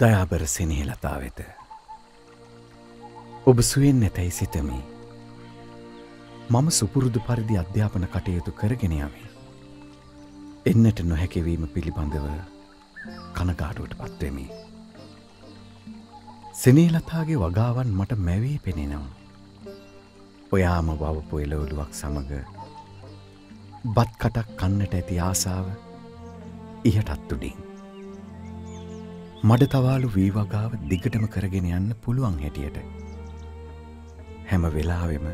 දයාබර සෙනහලතා වෙත. ඔබ සුවෙන් නැතැයි සිතමි. මම සුපුරුදු පරිදි අධ්‍යාපන කටයුතු කරගෙනයමි. එන්නට නොහැකිවීම පිළිබඳව කනගාඩුවට පත්වෙමි. සෙනේලතාගේ වගාවන් මට මැවී පෙනෙනවා. ඔයාම වවපු එලවලුවක් සමඟ බත් කටක් කන්නට ඇති ආසාාව ඉහටත් උඩින්. මඩ තවාලු වී වගාව දිගටම කරගෙන යන්න පුළුවන් හැටියට. හැම වෙලාවෙම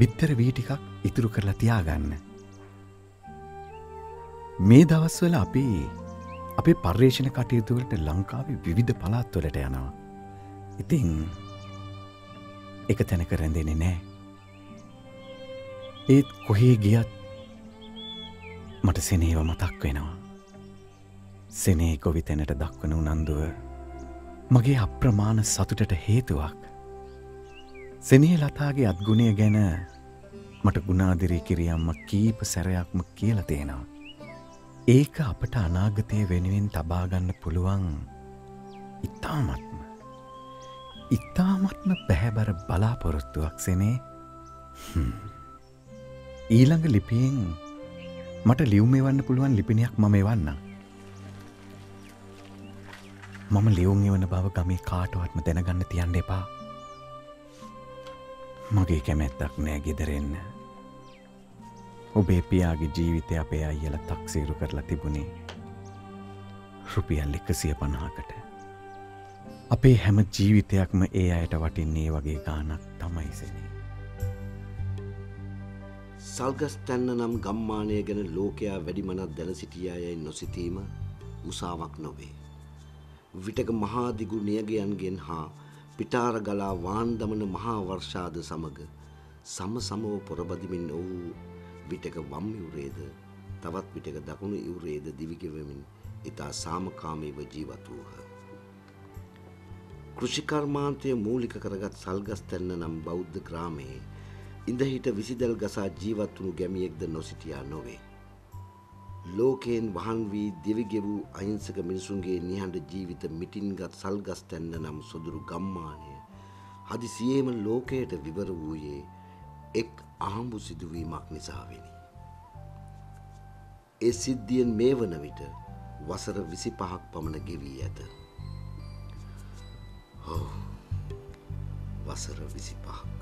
බිත්තර වීටිකක් ඉතුරු කරලා තියාගන්න. මේ දවස්වල අපි අපේ පර්යේෂණ කටයුතුවලට ලංකාවේ විවිධ පලාත්වලට යනවා. ඉතිං එක තැනක රැඳෙනෙ නෑ. ඒත් කොහේ ගියත් මට සෙනේව මතක් වෙනවා. සෙනේ කොවි තැනට දක්වන උනන්දුව මගේ අප්‍රමාණ සතුටට හේතුවක්. සෙනේ ලතාගේ අත්ගුණය ගැන මට ගුණාදිරී කිරියම්ම කීප සැරයක්ම කියල තියෙනවා. ඒක අපට අනාගතය වෙනුවෙන් තබාගන්න පුළුවන් ඉතාමත්ම ඉතාමත්ම පැහැබර බලාපොරොත්තුවක් සෙනේ ඊළඟ ලිපියෙන් මට ලියුම් එවන්න පුළුවන් ලිපිනයක් මම එවන්නම්. මම ලියුම් එවන බව ගමේ කාටවත්ම දැනගන්න තියන්න එපා. මගේ කැමැත්තක් නෑ ගෙදරෙන්න. ඔබේ පියාගේ ජීවිතය අපේ අයියල තක්සේරු කරලා තිබුණේ. රුපියල් එකසිය පණහාකට. අපේ හැම ජීවිතයක්ම ඒ අයට වටින්නේ වගේ ගානක් තමයිසනේ. සල්ගස් තැන්න නම් ගම්මානය ගැන ලෝකයා වැඩිමනත් දැන සිටියායයි නොසිතීම උසාවක් නොවේ. විටක මහාදිගු නියගයන්ගෙන් හා පිටාර ගලා වාන් දමන මහා වර්ෂාද සමග සම සමව පොරබදිමින් ඔවූ විටක වම් යුරේද තවත් විටක දකුණු යුරේද දිවිගෙවමින් ඉතා සාමකාමීව ජීවත් වූහ. කෘෂිකර්මාන්තය මූලික කරගත් සල්ගස් තැන්න නම් බෞද්ධ ග්‍රාමයේ ඉඳහිට විසිදල් ගසා ජීවත් වුණු ගැමියෙක්ද නොසිටියා නොවේ. ලෝකයෙන් වහන් වී දෙවිගෙවූ අහිංසක මිනිසුන්ගේ නිහඬ ජීවිත මිටින්ගත් සල්ගස් තැන්න නම් සොදුරු ගම්මානය හදි සියේම ලෝකයට විවර වූයේ එක් අහම්බු සිදුවීමක් නිසාවෙනි. ඒ සිද්ධියෙන් මේ වන විට වසර විසි පහක් පමණ ගෙවී ඇත. වසර විසි පහක්.